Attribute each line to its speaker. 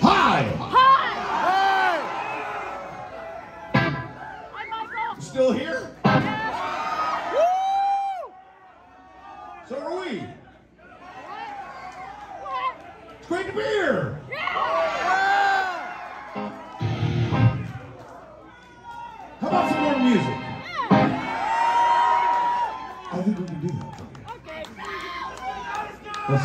Speaker 1: Hi! Hi! I'm Michael. Still here? Yeah. Woo! So are we. What? What? It's great to be here. How about some more music? I think we can do that. Ô